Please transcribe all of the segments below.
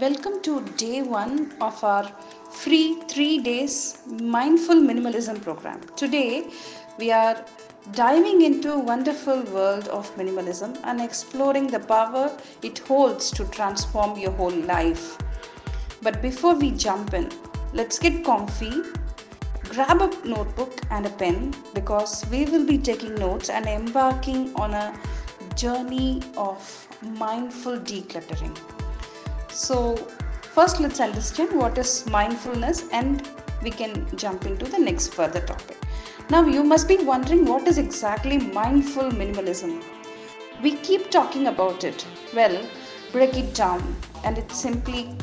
Welcome to day one of our free three days mindful minimalism program. Today we are diving into a wonderful world of minimalism and exploring the power it holds to transform your whole life. But before we jump in, let's get comfy. Grab a notebook and a pen because we will be taking notes and embarking on a journey of mindful decluttering. So, first let's understand what is mindfulness and we can jump into the next further topic. Now, you must be wondering what is exactly mindful minimalism. We keep talking about it. Well, break it down, and it's simply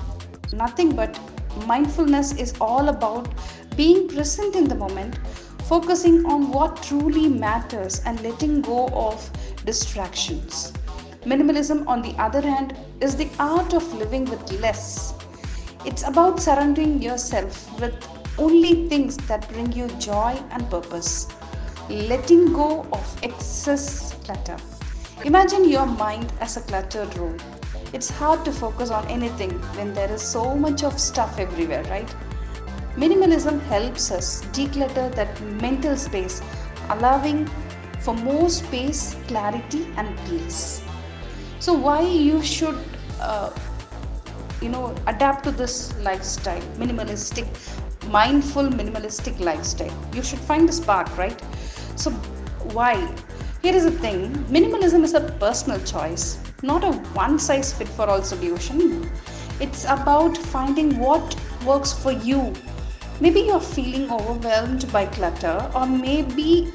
nothing but mindfulness is all about being present in the moment, focusing on what truly matters, and letting go of distractions. Minimalism, on the other hand, is the art of living with less. It's about surrounding yourself with only things that bring you joy and purpose, letting go of excess clutter. Imagine your mind as a cluttered room. It's hard to focus on anything when there is so much of stuff everywhere, right? Minimalism helps us declutter that mental space, allowing for more space, clarity, and peace so why you should uh, you know adapt to this lifestyle minimalistic mindful minimalistic lifestyle? You should find the spark right? So why? Here is the thing. Minimalism is a personal choice not a one size fit for all solution. It's about finding what works for you. Maybe you're feeling overwhelmed by clutter or maybe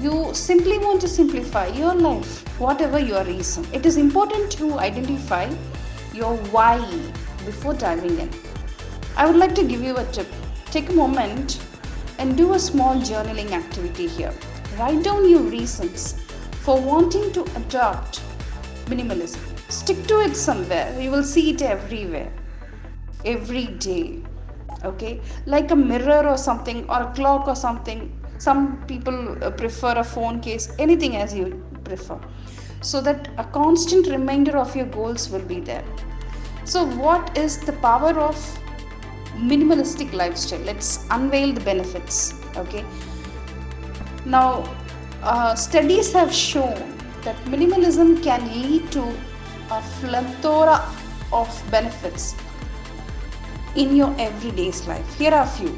you simply want to simplify your life, whatever your reason. It is important to identify your why before diving in. I would like to give you a tip. Take a moment and do a small journaling activity here. Write down your reasons for wanting to adopt minimalism. Stick to it somewhere. You will see it everywhere, every day. Okay, like a mirror or something, or a clock or something some people uh, prefer a phone case anything as you prefer. So that a constant reminder of your goals will be there. So what is the power of minimalistic lifestyle? Let's unveil the benefits okay? Now uh, studies have shown that minimalism can lead to a plethora of benefits in your everyday's life. Here are a few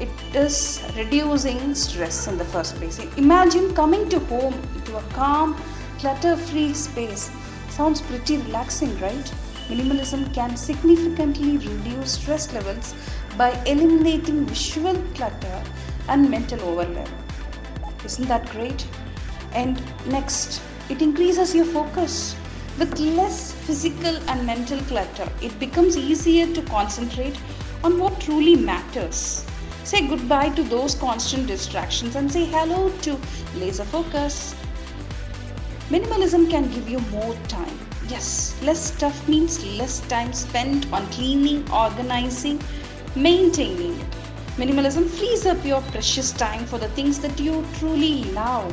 it is reducing stress in the first place. Imagine coming to home to a calm, clutter free space. Sounds pretty relaxing, right? Minimalism can significantly reduce stress levels by eliminating visual clutter and mental overload. Isn't that great? And next, it increases your focus. With less physical and mental clutter, it becomes easier to concentrate on what truly matters. Say goodbye to those constant distractions and say hello to laser focus. Minimalism can give you more time. Yes, less stuff means less time spent on cleaning, organizing, maintaining. Minimalism frees up your precious time for the things that you truly love.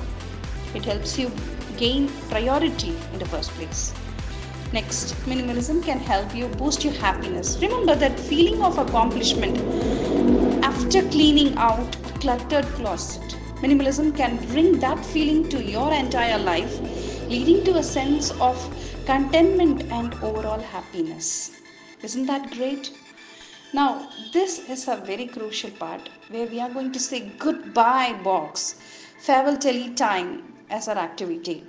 It helps you gain priority in the first place. Next, minimalism can help you boost your happiness. Remember that feeling of accomplishment after cleaning out a cluttered closet. Minimalism can bring that feeling to your entire life, leading to a sense of contentment and overall happiness. Isn't that great? Now, this is a very crucial part where we are going to say goodbye box, farewell telly time as our activity.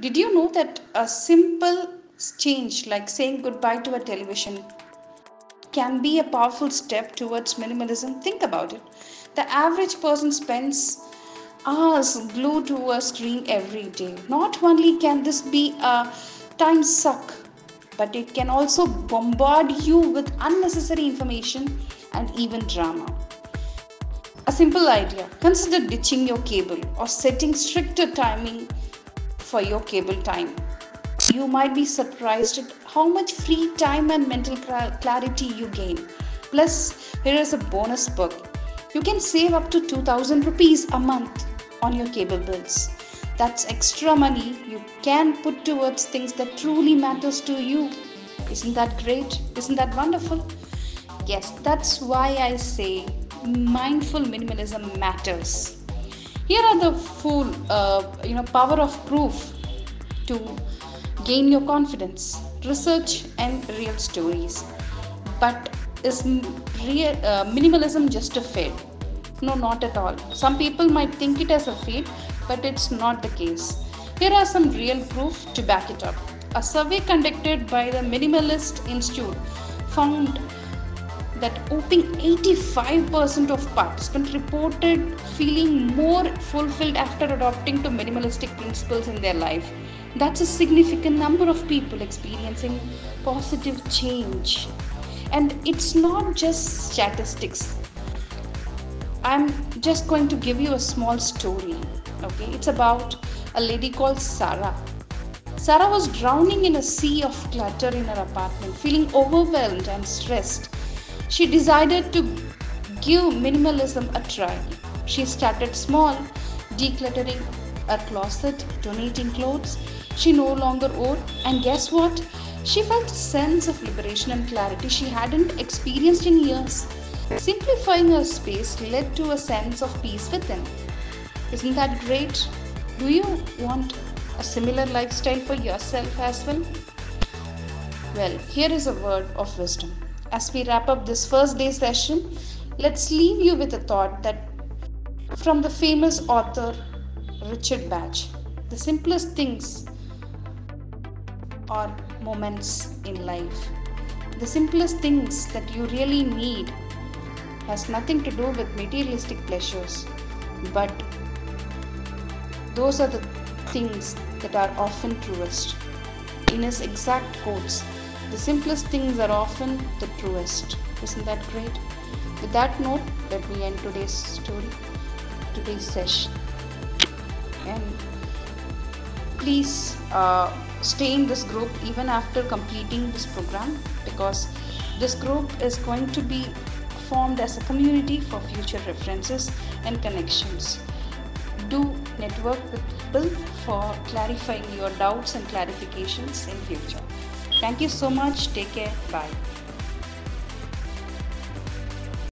Did you know that a simple change like saying goodbye to a television can be a powerful step towards minimalism. Think about it. The average person spends hours glued to a screen every day. Not only can this be a time suck, but it can also bombard you with unnecessary information and even drama. A simple idea consider ditching your cable or setting stricter timing for your cable time you might be surprised at how much free time and mental clarity you gain. Plus, here is a bonus perk. You can save up to 2000 rupees a month on your cable bills. That's extra money you can put towards things that truly matters to you. Isn't that great? Isn't that wonderful? Yes, that's why I say mindful minimalism matters. Here are the full, uh, you know, power of proof to gain your confidence, research and real stories. But is real uh, minimalism just a fad? No, not at all. Some people might think it as a fad, but it's not the case. Here are some real proof to back it up. A survey conducted by the Minimalist Institute found that whopping 85% of participants reported feeling more fulfilled after adopting to minimalistic principles in their life. That's a significant number of people experiencing positive change. And it's not just statistics. I'm just going to give you a small story. Okay, it's about a lady called Sarah. Sarah was drowning in a sea of clutter in her apartment, feeling overwhelmed and stressed. She decided to give minimalism a try. She started small, decluttering her closet, donating clothes she no longer wore, and guess what? She felt a sense of liberation and clarity she hadn't experienced in years. Simplifying her space led to a sense of peace within. Isn't that great? Do you want a similar lifestyle for yourself as well? Well, here is a word of wisdom. As we wrap up this first day session, let's leave you with a thought that from the famous author Richard Bach the simplest things are moments in life. The simplest things that you really need has nothing to do with materialistic pleasures, but those are the things that are often truest. In his exact quotes, the simplest things are often the truest. Isn't that great? With that note, let me end today's story, today's session. And please uh, stay in this group even after completing this program because this group is going to be formed as a community for future references and connections do network with people for clarifying your doubts and clarifications in future. Thank you so much. Take care. Bye.